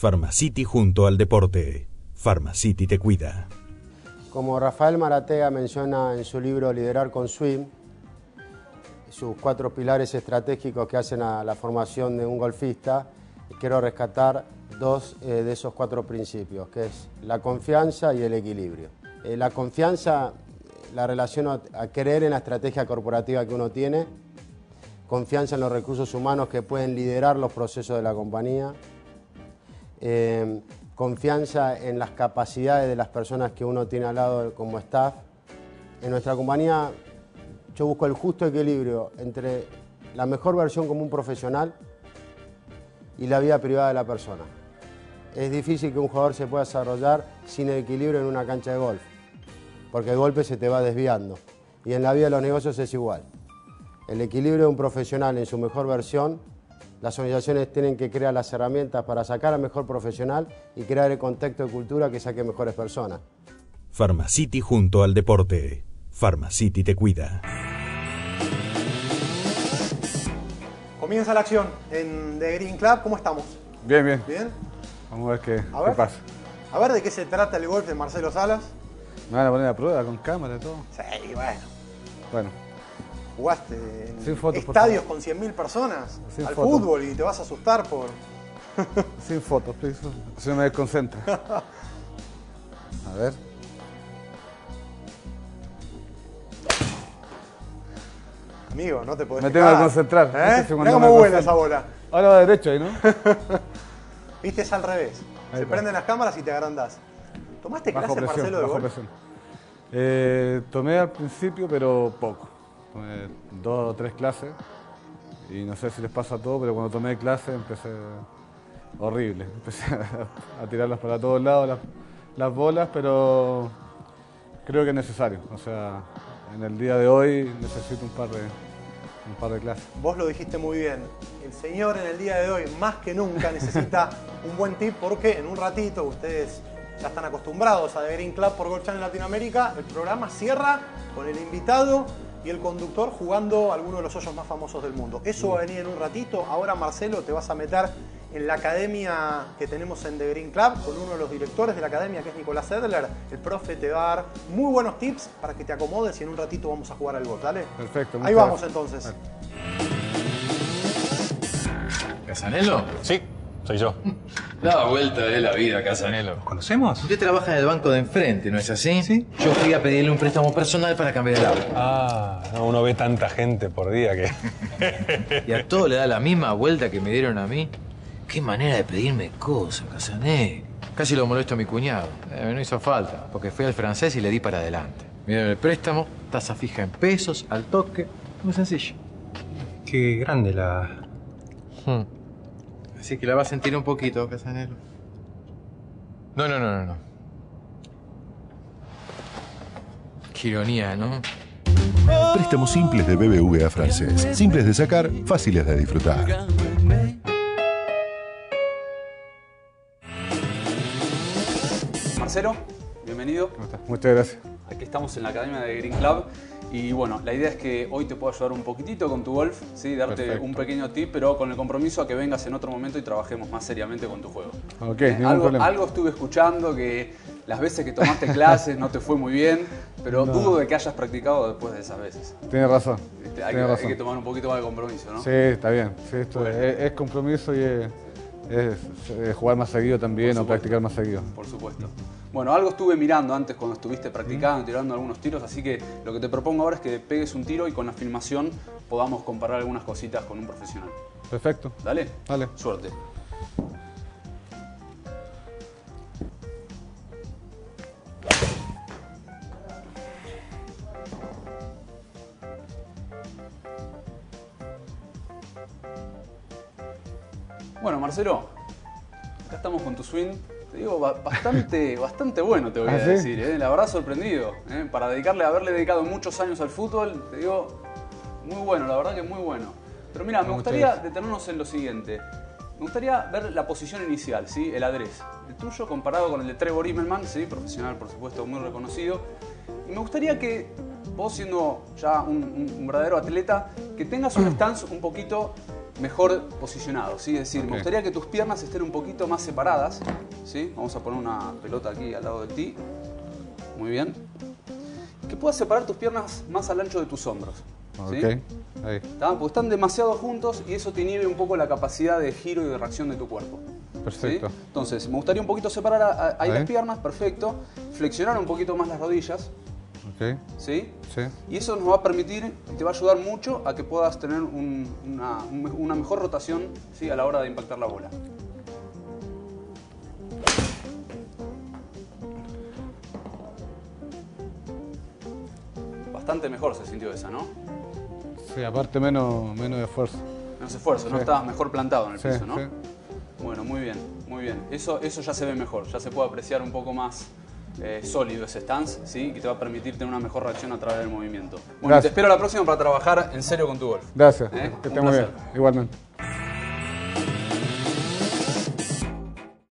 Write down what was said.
Pharmacity junto al deporte. Pharmacity te cuida. Como Rafael Maratea menciona en su libro Liderar con Swim, sus cuatro pilares estratégicos que hacen a la formación de un golfista, quiero rescatar dos eh, de esos cuatro principios, que es la confianza y el equilibrio. Eh, la confianza la relaciono a, a creer en la estrategia corporativa que uno tiene, confianza en los recursos humanos que pueden liderar los procesos de la compañía, eh, confianza en las capacidades de las personas que uno tiene al lado como staff. En nuestra compañía yo busco el justo equilibrio entre la mejor versión como un profesional y la vida privada de la persona. Es difícil que un jugador se pueda desarrollar sin equilibrio en una cancha de golf, porque el golpe se te va desviando. Y en la vida de los negocios es igual. El equilibrio de un profesional en su mejor versión, las organizaciones tienen que crear las herramientas para sacar al mejor profesional y crear el contexto de cultura que saque mejores personas. Pharmacity junto al deporte. Pharmacity te cuida. Comienza la acción en The Green Club. ¿Cómo estamos? Bien, bien. ¿Bien? Vamos a ver qué, A ver. qué pasa. A ver de qué se trata el golf de Marcelo Salas. Me van a poner a prueba con cámara y todo. Sí, bueno. Bueno, Jugaste en fotos, estadios con 100.000 personas Sin al fotos. fútbol y te vas a asustar por... sin fotos, please. No me desconcentra. A ver. Amigo, no te podés Me tengo que concentrar. ¿Eh? Este, Mirá cuando cómo vuela esa bola. Ahora va derecho ahí, ¿no? Viste, es al revés. Ahí Se va. prenden las cámaras y te agrandás. ¿Tomaste Bajo clase, presión, Marcelo, de bajo presión. Eh, tomé al principio, pero poco. Tomé dos o tres clases. Y no sé si les pasa a todos, pero cuando tomé clases empecé horrible. Empecé a, a tirarlas para todos lados, las, las bolas, pero creo que es necesario. O sea, en el día de hoy necesito un par de, un par de clases. Vos lo dijiste muy bien. El señor en el día de hoy, más que nunca, necesita un buen tip porque en un ratito ustedes ya están acostumbrados a The Green Club por Golf Channel Latinoamérica. El programa cierra con el invitado y el conductor jugando alguno de los hoyos más famosos del mundo. Eso va a venir en un ratito. Ahora, Marcelo, te vas a meter en la academia que tenemos en The Green Club con uno de los directores de la academia, que es Nicolás Edler. El profe te va a dar muy buenos tips para que te acomodes y en un ratito vamos a jugar al golf. ¿Dale? Perfecto. Ahí vamos gracias. entonces. ¿Casanelo? Sí, soy yo. Da vuelta de la vida, Casanelo. ¿Conocemos? Usted trabaja en el banco de enfrente, ¿no es así? Sí. Yo fui a pedirle un préstamo personal para cambiar el auto. Ah, no, uno ve tanta gente por día que. Y a todo le da la misma vuelta que me dieron a mí. Qué manera de pedirme cosas, Casanelo. Casi lo molesto a mi cuñado. Eh, no hizo falta, porque fui al francés y le di para adelante. Miren el préstamo, tasa fija en pesos, al toque. Muy sencillo. Qué grande la. Hmm. Así que la va a sentir un poquito, Casanelo. No, no, no, no, no. Qué ironía, ¿no? Préstamos simples de BBVA francés. Simples de sacar, fáciles de disfrutar. Marcelo, bienvenido. ¿Cómo estás? Muchas gracias. Aquí estamos en la Academia de Green Club y bueno, la idea es que hoy te puedo ayudar un poquitito con tu golf, ¿sí? darte Perfecto. un pequeño tip, pero con el compromiso a que vengas en otro momento y trabajemos más seriamente con tu juego. Ok, Eh, ningún algo, problema. algo estuve escuchando que las veces que tomaste clases no te fue muy bien, pero dudo de que hayas practicado después de esas veces. Tienes razón. ¿viste? Hay, que, Tienes hay razón. que tomar un poquito más de compromiso, ¿no? Sí, está bien. Sí, esto es, es compromiso y es, es, eh, jugar más seguido también o practicar más seguido. Por supuesto. Bueno, algo estuve mirando antes cuando estuviste practicando, tirando algunos tiros, así que lo que te propongo ahora es que pegues un tiro y con la filmación podamos comparar algunas cositas con un profesional. Perfecto. ¿Dale? Dale. Suerte. Bueno, Marcelo, acá estamos con tu swing. Te digo, ba- bastante, bastante bueno, te voy ¿Ah, a sí? decir. ¿eh? La verdad, sorprendido. ¿eh? Para dedicarle, haberle dedicado muchos años al fútbol, te digo, muy bueno, la verdad que muy bueno. Pero mira, me Muchas gustaría detenernos en lo siguiente. Me gustaría ver la posición inicial, ¿sí? el adres. El tuyo comparado con el de Trevor Immelman, ¿sí? profesional por supuesto muy reconocido. Y me gustaría que vos siendo ya un, un- un verdadero atleta, que tengas un stance un poquito mejor posicionado, ¿sí? Es decir, me gustaría que tus piernas estén un poquito más separadas, ¿sí? Vamos a poner una pelota aquí al lado de ti. Muy bien. Que puedas separar tus piernas más al ancho de tus hombros. ¿sí? Ok, ahí. ¿Está? Porque están demasiado juntos y eso te inhibe un poco la capacidad de giro y de reacción de tu cuerpo. ¿sí? Perfecto. Entonces, me gustaría un poquito separar a- a- ahí Ahí. las piernas, perfecto. Flexionar un poquito más las rodillas, ¿sí? sí. Y eso nos va a permitir, te va a ayudar mucho a que puedas tener un- una, un- una mejor rotación ¿sí? a la hora de impactar la bola. Bastante mejor se sintió esa, ¿no? Sí, aparte menos, menos esfuerzo. Menos esfuerzo, ¿no? Estabas mejor plantado en el Sí, piso, ¿no? sí. Bueno, muy bien, muy bien. Eso, eso ya se ve mejor, ya se puede apreciar un poco más eh, sólido ese stance, ¿sí? Que te va a permitir tener una mejor reacción a través del movimiento. Bueno, Gracias. te espero la próxima para trabajar en serio con tu golf. Gracias, ¿Eh? que Un esté muy bien. Igualmente.